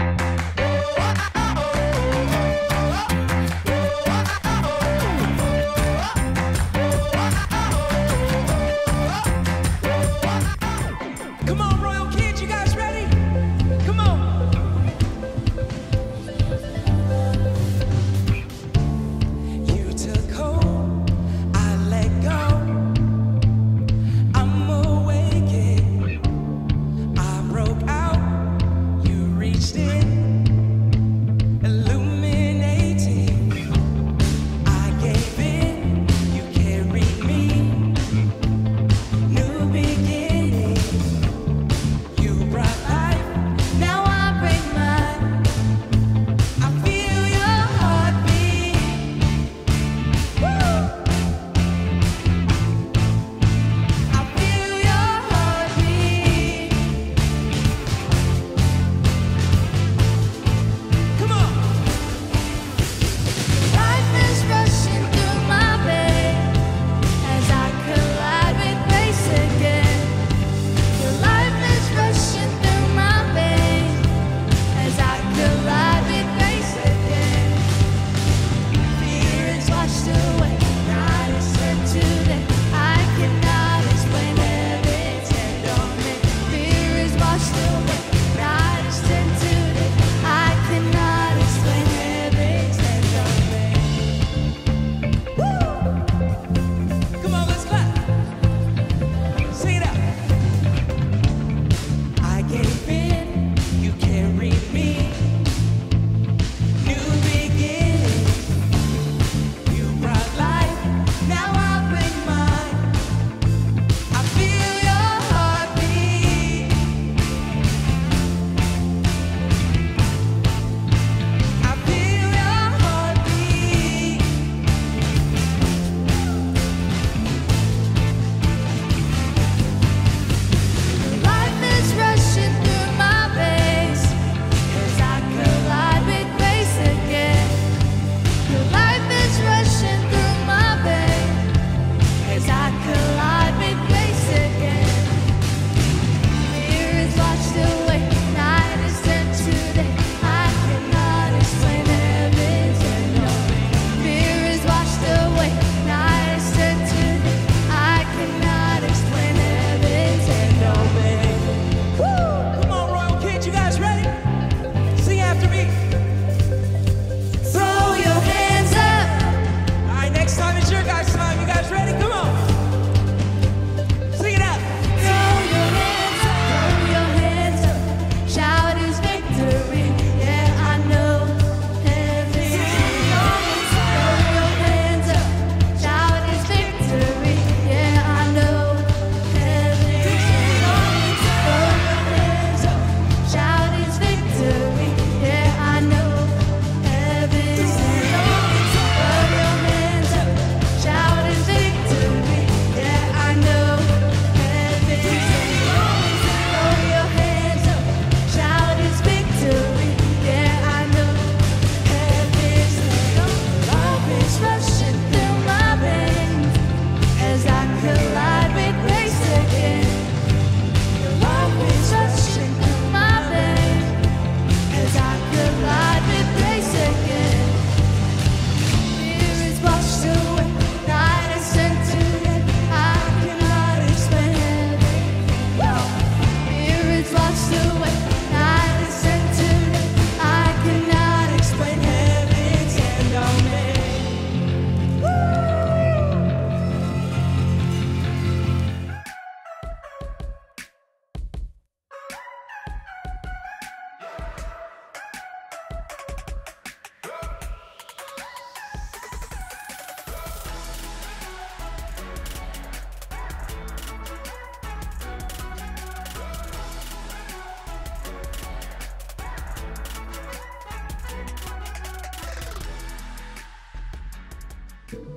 you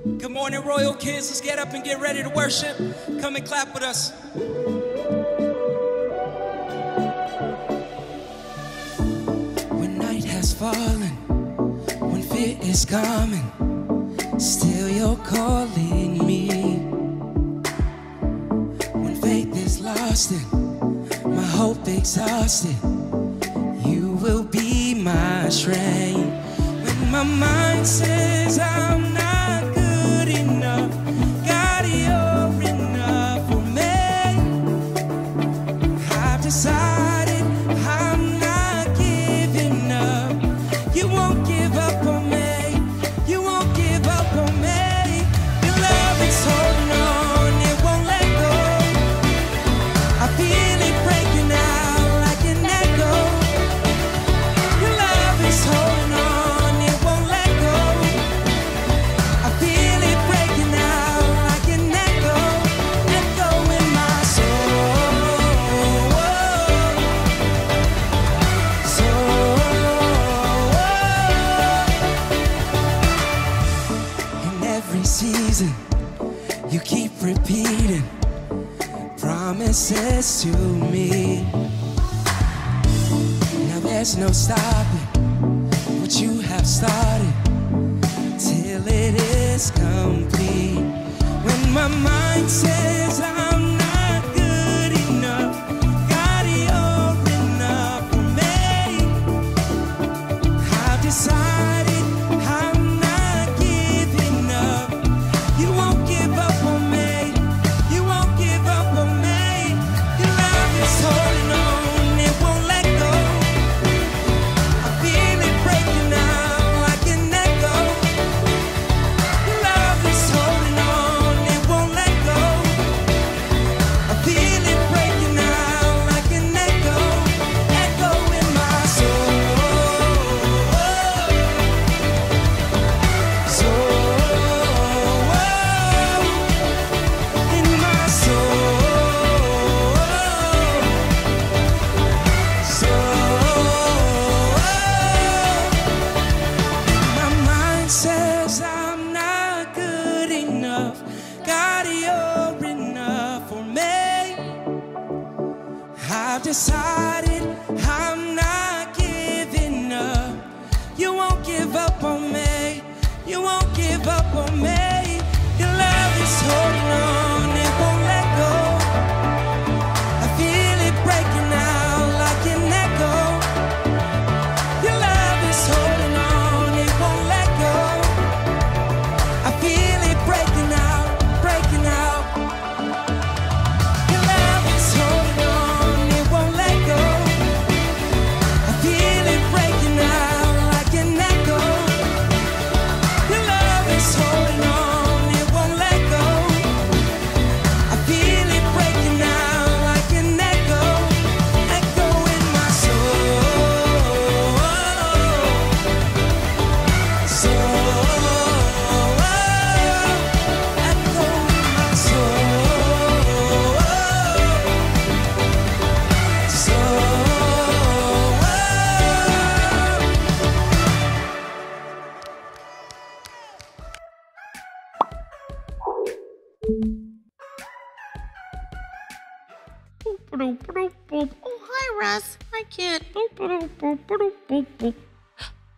Good morning, Royal Kids. Let's get up and get ready to worship. Come and clap with us. When night has fallen, when fear is coming, still you're calling me. When faith is lost and my hope exhausted, you will be my strength. When my mind says I'm no stopping what you have started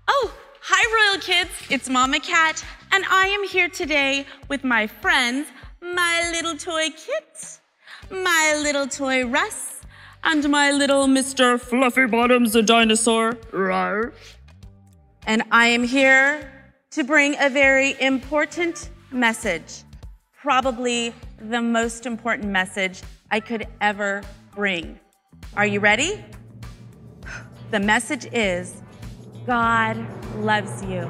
Oh, hi, Royal Kids. It's Mama Cat, and I am here today with my friends, my little toy Kit, my little toy Russ, and my little Mr. Fluffy Bottoms the dinosaur. Rawr. And I am here to bring a very important message. Probably the most important message I could ever bring. Are you ready? The message is God loves you.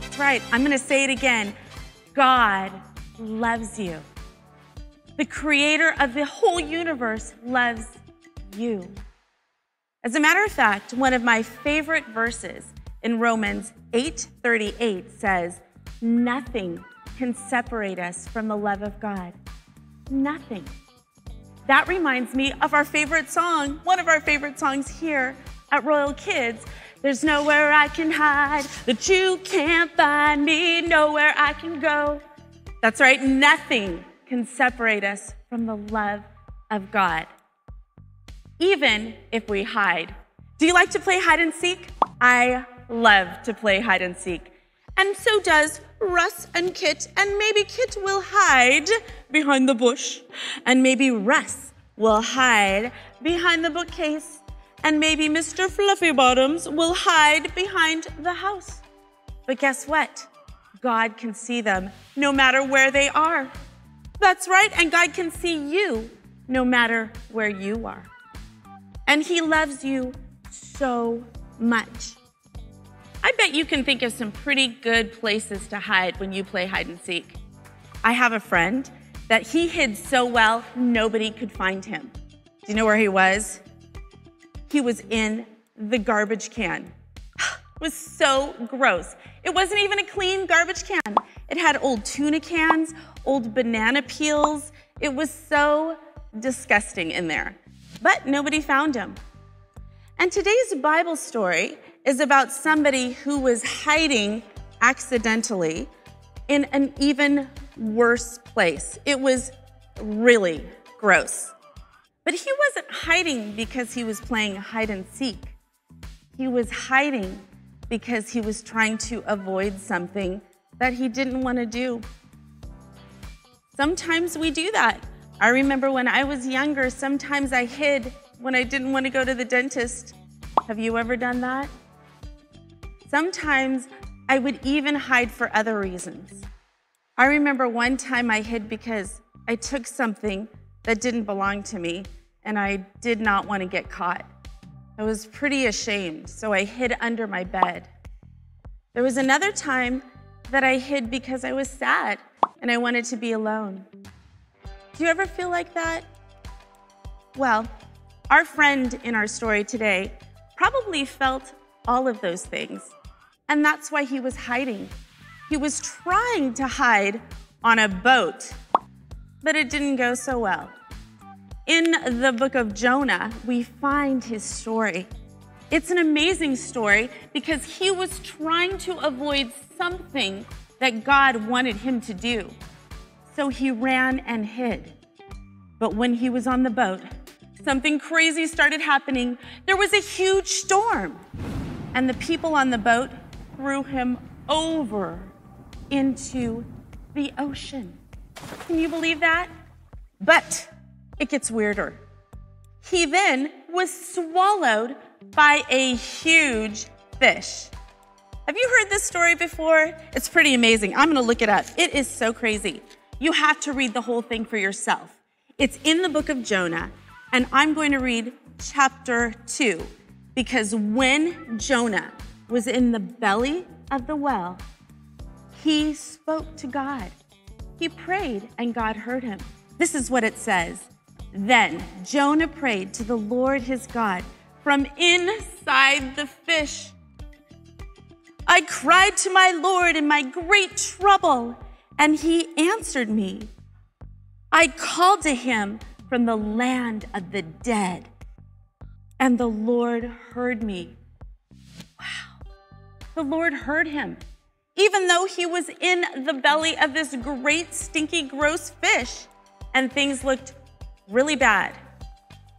That's right. I'm going to say it again. God loves you. The creator of the whole universe loves you. As a matter of fact, one of my favorite verses in Romans 8:38 says, "Nothing can separate us from the love of God. Nothing." That reminds me of our favorite song, one of our favorite songs here at Royal Kids. There's nowhere I can hide that you can't find me, nowhere I can go. That's right, nothing can separate us from the love of God, even if we hide. Do you like to play hide and seek? I love to play hide and seek. And so does Russ and Kit, and maybe Kit will hide behind the bush, and maybe Russ will hide behind the bookcase, and maybe Mr. Fluffy Bottoms will hide behind the house. But guess what? God can see them no matter where they are. That's right, and God can see you no matter where you are. And He loves you so much. I bet you can think of some pretty good places to hide when you play hide and seek. I have a friend that he hid so well, nobody could find him. Do you know where he was? He was in the garbage can. It was so gross. It wasn't even a clean garbage can. It had old tuna cans, old banana peels. It was so disgusting in there. But nobody found him. And today's Bible story is about somebody who was hiding accidentally in an even worse place. It was really gross. But he wasn't hiding because he was playing hide and seek. He was hiding because he was trying to avoid something that he didn't want to do. Sometimes we do that. I remember when I was younger, sometimes I hid when I didn't want to go to the dentist. Have you ever done that? Sometimes I would even hide for other reasons. I remember one time I hid because I took something that didn't belong to me and I did not want to get caught. I was pretty ashamed, so I hid under my bed. There was another time that I hid because I was sad and I wanted to be alone. Do you ever feel like that? Well, our friend in our story today probably felt all of those things, and that's why he was hiding. He was trying to hide on a boat, but it didn't go so well. In the book of Jonah, we find his story. It's an amazing story because he was trying to avoid something that God wanted him to do. So he ran and hid. But when he was on the boat, something crazy started happening. There was a huge storm, and the people on the boat threw him over into the ocean. Can you believe that? But it gets weirder. He then was swallowed by a huge fish. Have you heard this story before? It's pretty amazing. I'm gonna look it up. It is so crazy. You have to read the whole thing for yourself. It's in the book of Jonah, and I'm going to read chapter 2 because when Jonah was in the belly of the well, he spoke to God. He prayed, and God heard him. This is what it says Then Jonah prayed to the Lord his God from inside the fish. I cried to my Lord in my great trouble, and he answered me. I called to him from the land of the dead, and the Lord heard me. Wow. The Lord heard him, even though he was in the belly of this great, stinky, gross fish, and things looked really bad.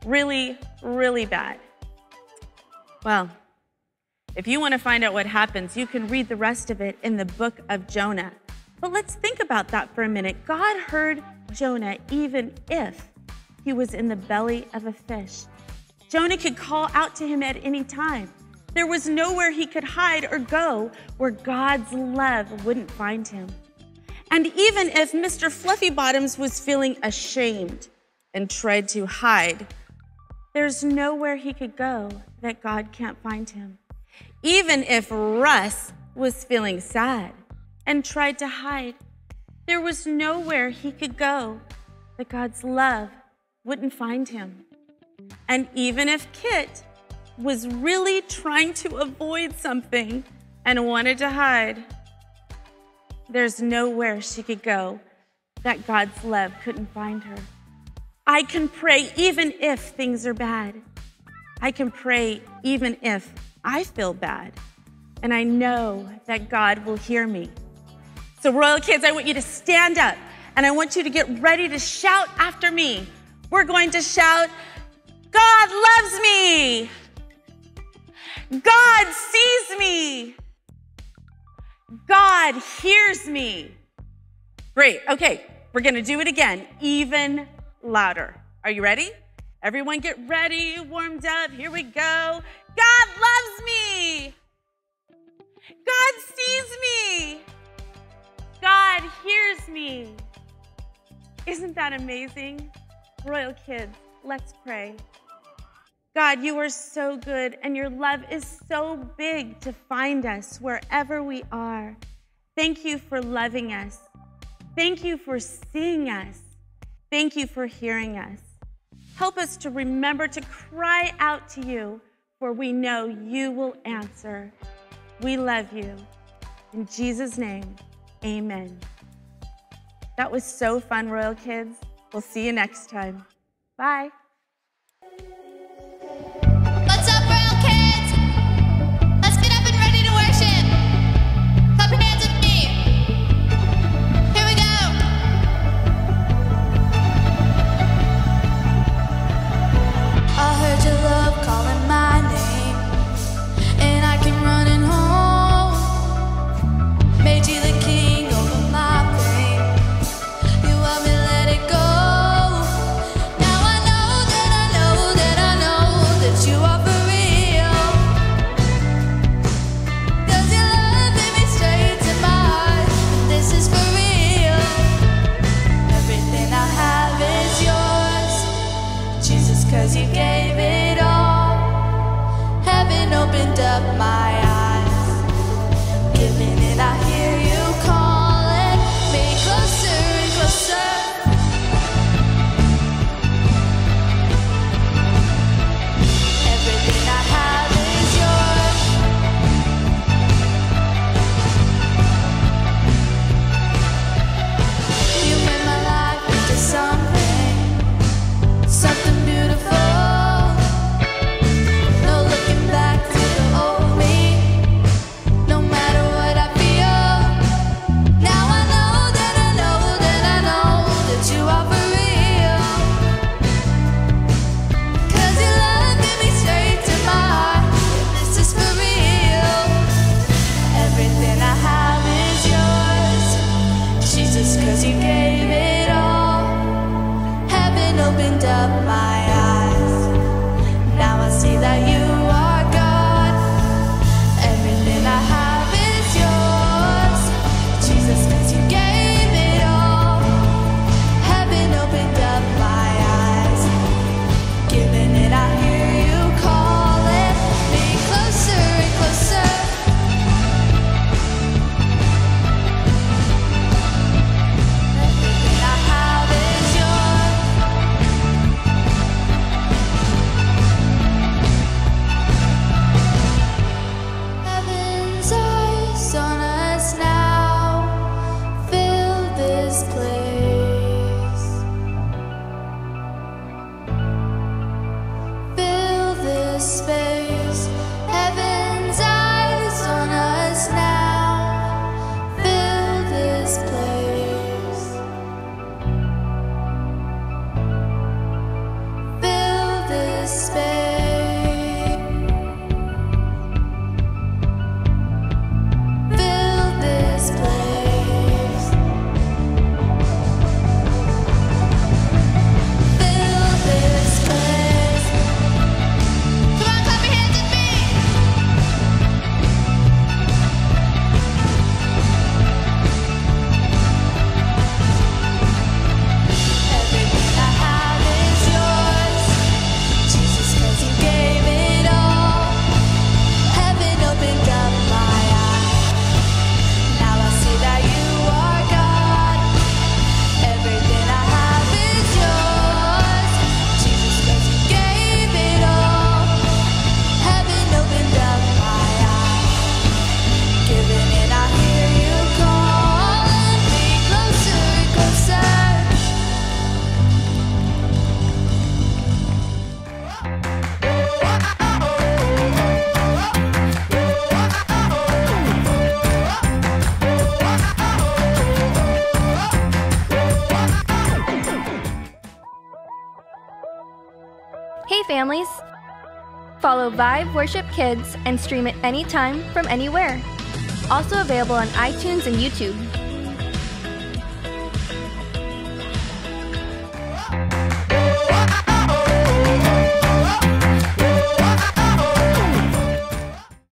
Really, really bad. Well, if you want to find out what happens, you can read the rest of it in the book of Jonah. But let's think about that for a minute. God heard Jonah even if he was in the belly of a fish. Jonah could call out to him at any time. There was nowhere he could hide or go where God's love wouldn't find him. And even if Mr. Fluffy Bottoms was feeling ashamed and tried to hide, there's nowhere he could go that God can't find him. Even if Russ was feeling sad and tried to hide, there was nowhere he could go that God's love wouldn't find him. And even if Kit was really trying to avoid something and wanted to hide, there's nowhere she could go that God's love couldn't find her. I can pray even if things are bad. I can pray even if I feel bad. And I know that God will hear me. So, Royal Kids, I want you to stand up and I want you to get ready to shout after me. We're going to shout, God loves me. God sees me. God hears me. Great. Okay, we're going to do it again, even louder. Are you ready? Everyone get ready, warmed up. Here we go. God loves me. God sees me. God hears me. Isn't that amazing? Royal kids, let's pray. God, you are so good, and your love is so big to find us wherever we are. Thank you for loving us. Thank you for seeing us. Thank you for hearing us. Help us to remember to cry out to you, for we know you will answer. We love you. In Jesus' name, amen. That was so fun, Royal Kids. We'll see you next time. Bye. families? Follow VIVE Worship Kids and stream it anytime from anywhere. Also available on iTunes and YouTube. Oh, I-